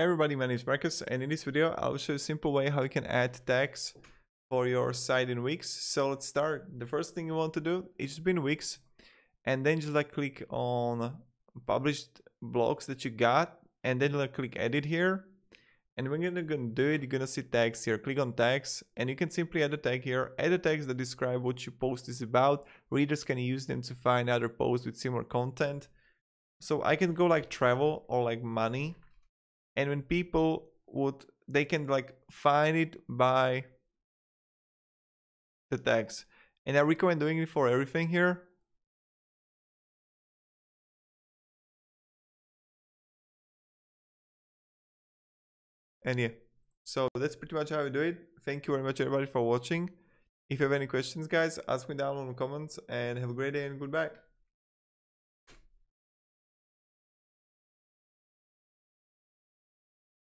everybody, my name is Marcus and in this video I'll show you a simple way how you can add tags for your site in Wix. So let's start. The first thing you want to do is just be in Wix and then just like click on published blocks that you got and then like click edit here. And when you're gonna do it you're gonna see tags here. Click on tags and you can simply add a tag here. Add a tags that describe what your post is about. Readers can use them to find other posts with similar content. So I can go like travel or like money and when people would they can like find it by the tags and i recommend doing it for everything here. And yeah. So that's pretty much how we do it. Thank you very much everybody for watching. If you have any questions guys ask me down in the comments and have a great day and goodbye